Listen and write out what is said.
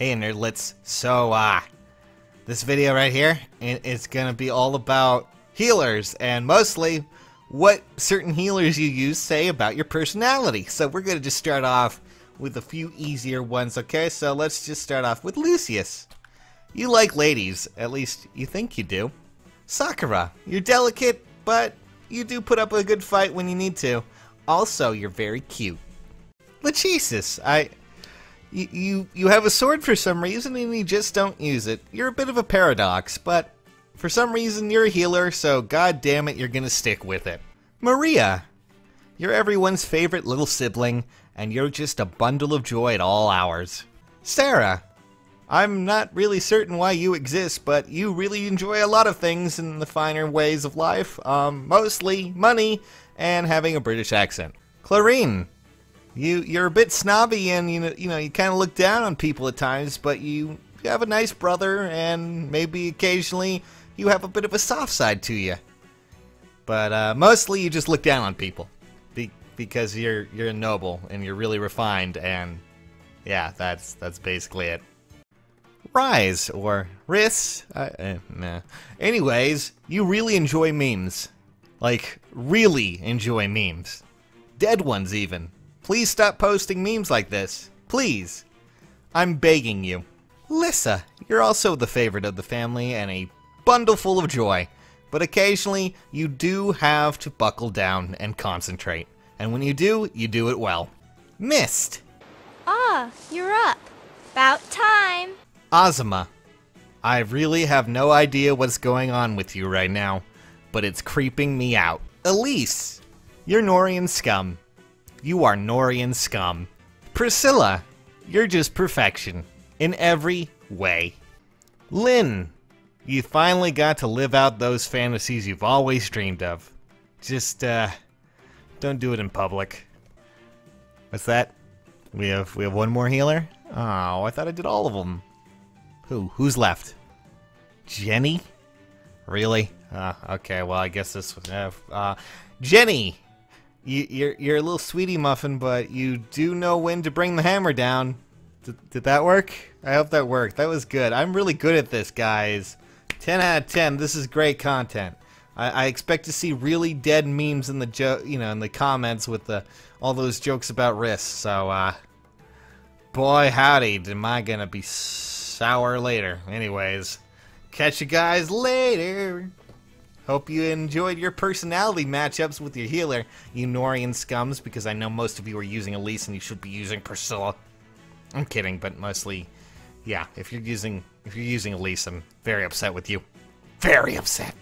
Hey nerdlets, so uh, this video right here, it's gonna be all about healers, and mostly what certain healers you use say about your personality. So we're gonna just start off with a few easier ones, okay? So let's just start off with Lucius. You like ladies, at least you think you do. Sakura, you're delicate, but you do put up a good fight when you need to. Also, you're very cute. Lachesis, I you, you have a sword for some reason and you just don't use it. You're a bit of a paradox, but for some reason you're a healer, so god damn it, you're gonna stick with it. Maria, you're everyone's favorite little sibling, and you're just a bundle of joy at all hours. Serra, I'm not really certain why you exist, but you really enjoy a lot of things in the finer ways of life, um, mostly money and having a British accent. Clarine, you you're a bit snobby and you know you know you kind of look down on people at times, but you, you have a nice brother and maybe occasionally you have a bit of a soft side to you. But uh, mostly you just look down on people be, because you're you're noble and you're really refined and yeah, that's that's basically it. Rise or Riss. Uh, eh, nah. Anyways, you really enjoy memes. Like, really enjoy memes. Dead ones, even. Please stop posting memes like this. Please. I'm begging you. Lissa, you're also the favorite of the family and a bundle full of joy. But occasionally, you do have to buckle down and concentrate. And when you do, you do it well. Mist. Ah, you're up. About time. Azama. I really have no idea what's going on with you right now, but it's creeping me out. Elise. You're Nohrian scum. You are Nohrian scum. Priscilla, you're just perfection. In every way. Lynn, you finally got to live out those fantasies you've always dreamed of. Just, uh, don't do it in public. What's that? We have we have one more healer? Oh, I thought I did all of them. Who? Who's left? Genny? Really? Uh, okay, well, I guess this was... Uh, uh, Genny! You, you're you're a little sweetie muffin, but you do know when to bring the hammer down. Did that work? I hope that worked. That was good. I'm really good at this, guys. 10 out of 10. This is great content. I, I expect to see really dead memes in the jo you know in the comments with the all those jokes about Wrys. So, uh, boy howdy, am I gonna be sour later. Anyways, catch you guys later. Hope you enjoyed your personality matchups with your healer, you Nohrian scums, because I know most of you are using Elise and you should be using Priscilla. I'm kidding, but mostly, yeah, if you're using if you're using Elise, I'm very upset with you. Very upset.